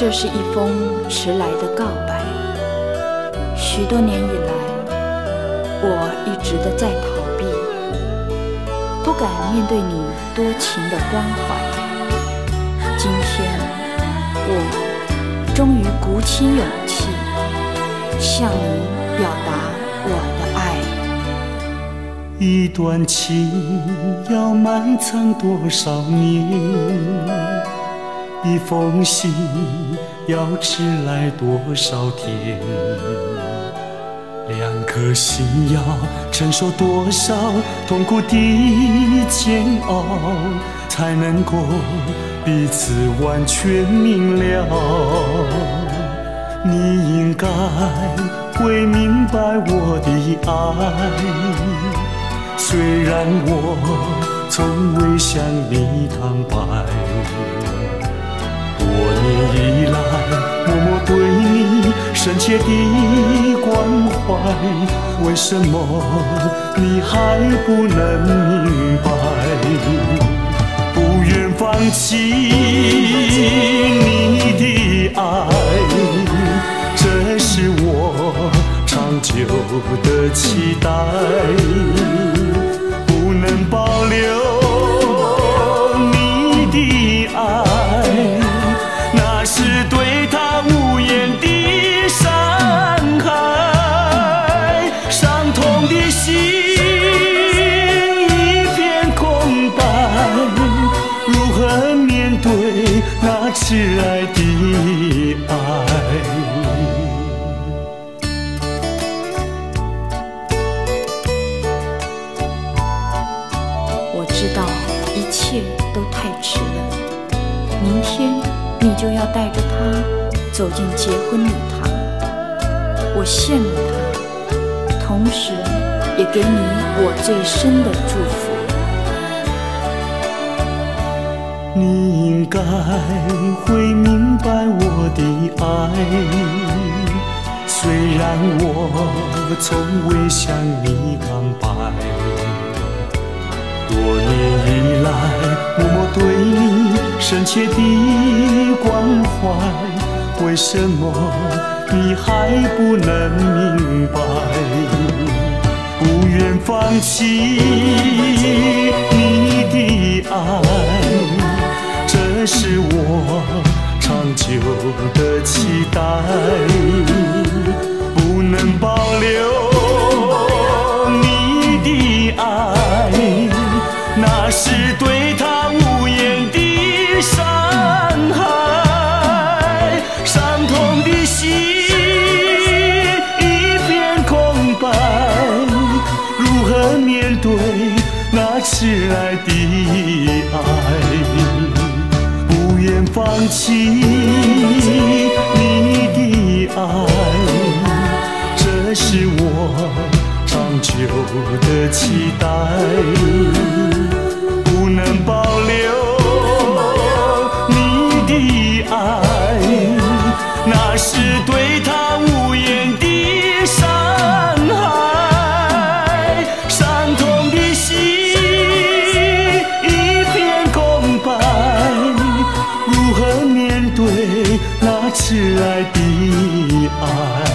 这是一封迟来的告白。许多年以来，我一直的在逃避，不敢面对你多情的关怀。今天，我终于鼓起勇气，向你表达我的爱。一段情要埋藏多少年？一封信要迟来多少天？两颗心要承受多少痛苦的煎熬，才能够彼此完全明了？你应该会明白我的爱，虽然我从未向你坦白。多年以来，默默对你深切的关怀，为什么你还不能明白？不愿放弃你的爱，这是我长久的期待，不能保留。挚爱的爱，我知道一切都太迟了。明天你就要带着他走进结婚礼堂，我羡慕他，同时也给你我最深的祝福。你应该会明白我的爱，虽然我从未向你坦白。多年以来，默默对你深切的关怀，为什么你还不能明白？不愿放弃你的爱。这是我长久的期待，不能保留你的爱，那是对他无言的伤害。伤痛的心一片空白，如何面对那迟来的爱？放弃你的爱，这是我长久的期待，爱的爱？